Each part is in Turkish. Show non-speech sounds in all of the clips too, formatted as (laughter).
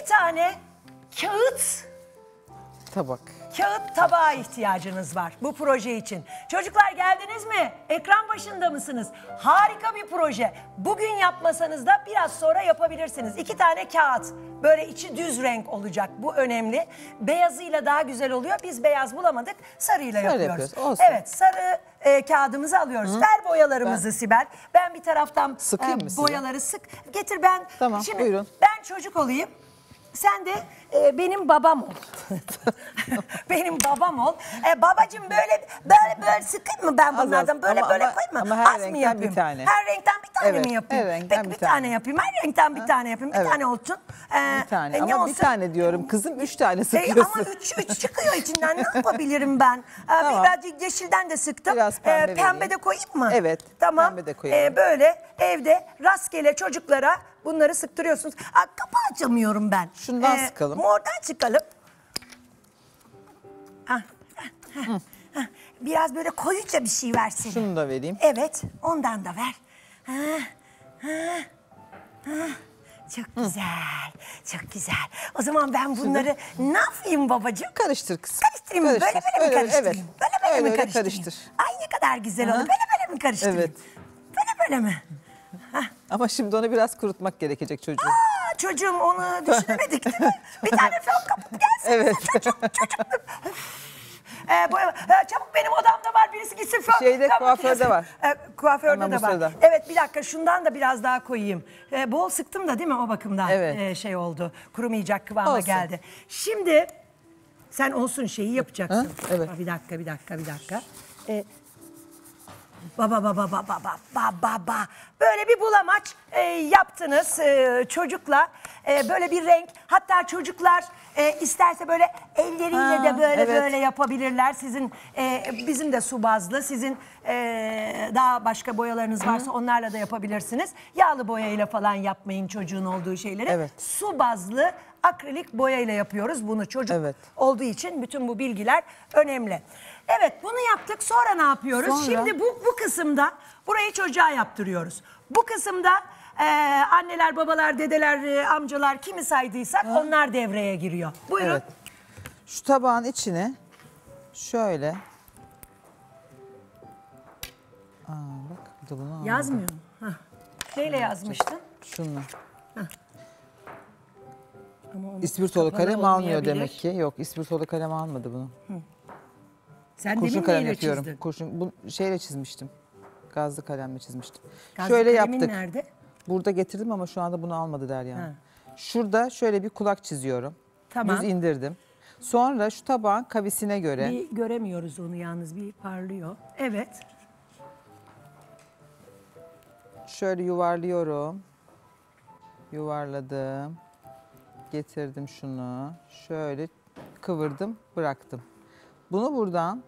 iki tane kağıt Tabak. kağıt tabağa ihtiyacınız var bu proje için. Çocuklar geldiniz mi? Ekran başında mısınız? Harika bir proje. Bugün yapmasanız da biraz sonra yapabilirsiniz. İki tane kağıt. Böyle içi düz renk olacak. Bu önemli. Beyazıyla daha güzel oluyor. Biz beyaz bulamadık. Sarıyla Sarı yapıyoruz. yapıyoruz, olsun. Evet sarı e, kağıdımızı alıyoruz. Ver boyalarımızı Sibel. Ben bir taraftan Sıkayım e, size? boyaları sık. Getir ben. Tamam, Şimdi buyurun. ben çocuk olayım. Sen de e, benim babam ol. (laughs) benim babam ol. E, babacığım böyle böyle böyle sıkayım mı ben Az az. bunlardan? Böyle Ama- böyle ama- koyayım mı? ama her Az mı renkten yapayım? bir tane. Her renkten bir tane Evet, mi yapayım? her renkten Peki bir bir tane. tane. yapayım. Her renkten bir tane yapayım. Bir Evet. tane olsun. E, Bir tane. e, Ama bir olsun? tane diyorum kızım üç tane E, sıkıyorsun. ama üç, üç çıkıyor içinden. Ne yapabilirim ben? E, Tamam. Birazcık yeşilden de sıktım. Biraz pembe E, pembe vereyim. de koyayım mı? Evet, Tamam. pembe de koyalım. E, böyle evde rastgele çocuklara bunları sıktırıyorsunuz. Aa, kapağı açamıyorum ben. Şundan sıkalım. Mordan çıkalım. Biraz böyle koyuca bir şey versin. Şunu da vereyim. Evet, ondan da ver. Ha, ha, ha. Çok güzel, çok güzel. O zaman ben bunları ne yapayım babacığım? Karıştır kızım. Karıştırayım mı? Böyle Karıştır. böyle mi karıştırayım? evet. Böyle böyle Öyle, mi karıştırayım? karıştır. Ay ne kadar güzel oldu. Böyle böyle mi karıştırayım? Evet. Böyle böyle mi? Ama şimdi onu biraz kurutmak gerekecek çocuğum. Aa, çocuğum onu düşünemedik değil mi? (laughs) Bir tane fön kapıp gelsin. Evet. Çocuk, çocuk. Ee, bu, e, çabuk benim odamda var birisi gitsin. Şeyde, fön kuaförde var. Ee, kuaförde Hemen de var. sırada. Evet bir dakika şundan da biraz daha koyayım. Ee, bol sıktım da değil mi o bakımdan Evet. Ee, şey oldu. Kurumayacak kıvama Olsun. geldi. Şimdi sen olsun şeyi yapacaksın. Ha? Evet. Bir dakika bir dakika bir dakika. Ee, Baba baba baba baba baba baba. Böyle bir bulamaç e, yaptınız e, çocukla. E, böyle bir renk. Hatta çocuklar e, isterse böyle elleriyle Ha, de böyle evet. böyle yapabilirler. Sizin e, bizim de su bazlı. Sizin e, daha başka boyalarınız varsa onlarla da yapabilirsiniz. Yağlı boyayla falan yapmayın çocuğun olduğu şeyleri. Evet. Su bazlı akrilik boyayla yapıyoruz bunu çocuk Evet. olduğu için bütün bu bilgiler önemli. Evet bunu yaptık sonra ne yapıyoruz? Sonra? Şimdi bu, bu kısımda burayı çocuğa yaptırıyoruz. Bu kısımda e, anneler, babalar, dedeler, e, amcalar kimi saydıysak onlar devreye giriyor. Buyurun. Evet. Şu tabağın içine şöyle. Aa, bak bir de bunu almadım. Yazmıyor mu? Hah. Neyle yazmıştın? Şunla. Ama İspirtolu kalem almıyor olmayabilir. demek ki. Yok ispirtolu kalem almadı bunu. Sen Kurşun demin kalem neyle yapıyorum. çizdin? Kurşun bu şeyle çizmiştim. Gazlı kalemle çizmiştim. Gazlı şöyle kalemin yaptık. nerede? Burada getirdim ama şu anda bunu almadı Derya. Ha. Şurada şöyle bir kulak çiziyorum. Tamam. Düz indirdim. Sonra şu tabağın kavisine göre Bir göremiyoruz onu yalnız bir parlıyor. Evet. şöyle yuvarlıyorum. Yuvarladım. Getirdim şunu. Şöyle kıvırdım, bıraktım. Bunu buradan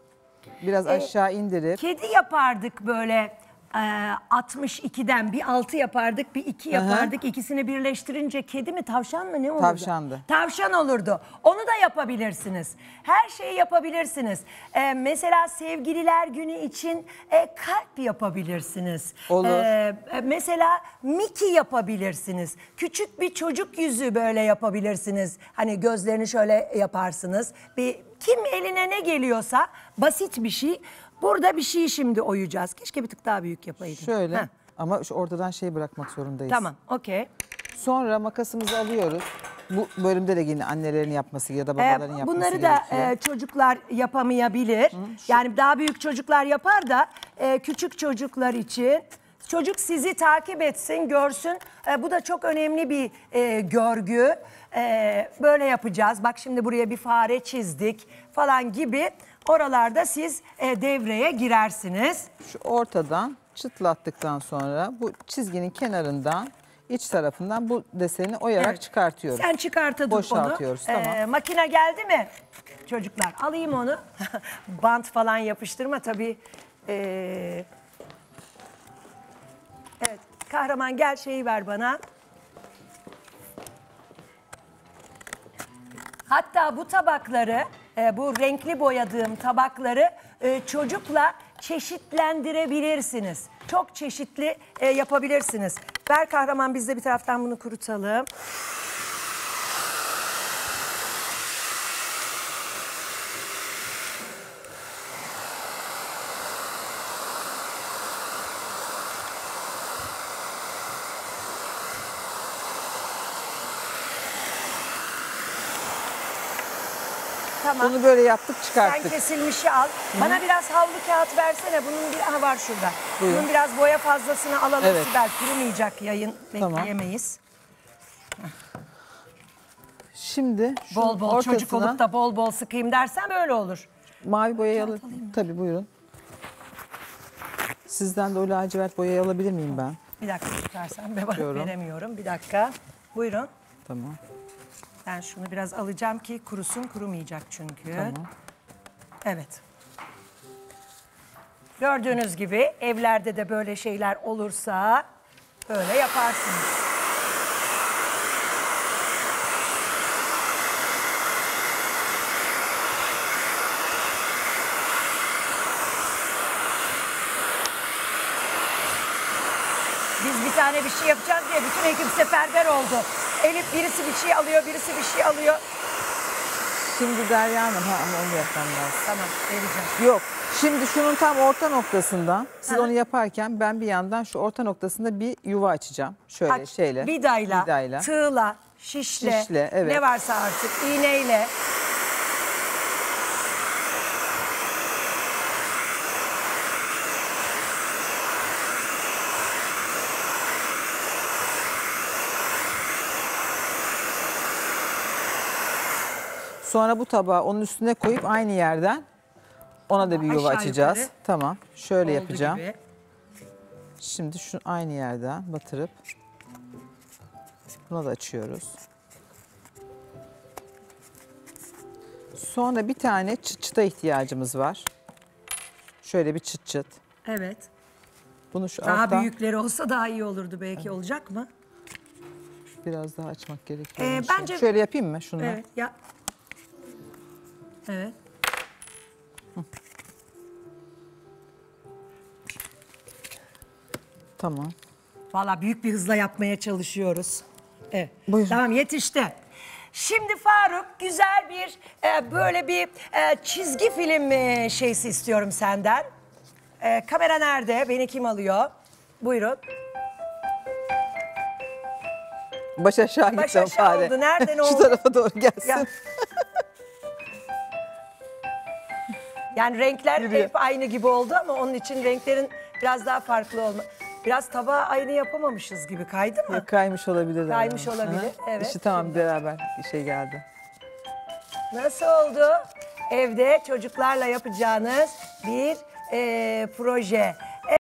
biraz aşağı indirip Kedi yapardık böyle e, 62'den bir 6 yapardık bir 2 Hı hı. yapardık. İkisini birleştirince kedi mi tavşan mı ne olurdu? Tavşandı. Tavşan olurdu. Onu da yapabilirsiniz. Her şeyi yapabilirsiniz. E, mesela sevgililer günü için e, kalp yapabilirsiniz. Olur. E, e, mesela Mickey yapabilirsiniz. Küçük bir çocuk yüzü böyle yapabilirsiniz. Hani gözlerini şöyle yaparsınız. Bir kim eline ne geliyorsa basit bir şey. Burada bir şey şimdi oyacağız. Keşke bir tık daha büyük yapaydım. şöyle Heh, ama şu ortadan şey bırakmak zorundayız. Tamam, okey. Sonra makasımızı alıyoruz. Bu bölümde de yine annelerin yapması ya da Ee, babaların yapması bunları da gerekiyor. e, çocuklar yapamayabilir. Yani daha büyük çocuklar yapar da e, küçük çocuklar için çocuk sizi takip etsin, görsün. E, bu da çok önemli bir e, görgü. E, böyle yapacağız. Bak şimdi buraya bir fare çizdik falan gibi. Oralarda siz e, devreye girersiniz. Şu ortadan çıtlattıktan sonra bu çizginin kenarından iç tarafından bu deseni oyarak Evet. çıkartıyoruz. Sen çıkartadın Boşaltıyoruz, onu. tamam. makine geldi mi çocuklar? Alayım onu. (laughs) Bant falan yapıştırma tabii. Ee, evet kahraman gel şeyi ver bana. Hatta bu tabakları, e, bu renkli boyadığım tabakları e, çocukla çeşitlendirebilirsiniz. Çok çeşitli e, yapabilirsiniz. Ver kahraman biz de bir taraftan bunu kurutalım. Tamam. Bunu böyle yaptık Sen çıkarttık. kesilmişi al. Bana biraz havlu kağıt versene. Bunun bir aha var şurada. Buyurun. Bunun biraz boya fazlasını alalım Evet. Sibel. Kurumayacak yayın Tamam. bekleyemeyiz. Şimdi Bol bol çocuk ortasına olup da bol bol sıkayım dersen böyle olur. mavi boyayı alır. Tabii buyurun. Sizden de o lacivert boyayı alabilir miyim ben? Bir dakika tutarsan ben veremiyorum. Bir dakika. Buyurun. Tamam. Ben şunu biraz alacağım ki kurusun. Kurumayacak çünkü. Tamam. Evet. Gördüğünüz gibi evlerde de böyle şeyler olursa böyle yaparsınız. Bir tane bir şey yapacağız diye bütün ekip seferber oldu. Elif birisi bir şey alıyor, birisi bir şey alıyor. Şimdi Derya Hanım, ha ama onu yapmam lazım. Tamam, vereceğim. Yok. Şimdi şunun tam orta noktasından siz Hı. onu yaparken ben bir yandan şu orta noktasında bir yuva açacağım. Şöyle Aç, şeyle. Vidayla, Vidayla. tığla, şişle, Şişle, evet. ne varsa artık iğneyle. Sonra bu tabağı onun üstüne koyup aynı yerden ona da bir yuva aşağı açacağız. yukarı. Tamam. Şöyle olduğu yapacağım. gibi. Şimdi şu aynı yerden batırıp buna da açıyoruz. Sonra bir tane çıt çıta ihtiyacımız var. Şöyle bir çıt çıt. Evet. Bunu şu Daha alttan büyükleri olsa daha iyi olurdu belki. Olacak mı? biraz daha açmak gerekiyor. Ee, onun için. bence- Şöyle yapayım mı şunu? Evet. Ya. Evet. Tamam. Valla büyük bir hızla yapmaya çalışıyoruz. Evet. Buyurun. Tamam yetişti. Şimdi Faruk güzel bir e, böyle bir e, çizgi film e, şeysi istiyorum senden. E, kamera nerede? Beni kim alıyor? Buyurun. Baş aşağı Baş o aşağı fare. oldu. Nereden (laughs) Şu oldu? tarafa doğru gelsin. Ya. Yani renkler Yürüyor. hep aynı gibi oldu ama onun için renklerin biraz daha farklı olma. Biraz tabağı aynı yapamamışız gibi kaydı mı? Yok, Kaymış olabilir. Kaymış herhalde. olabilir, evet. İşte tamam beraber bir şey geldi. Nasıl oldu? Evde çocuklarla yapacağınız bir eee, proje.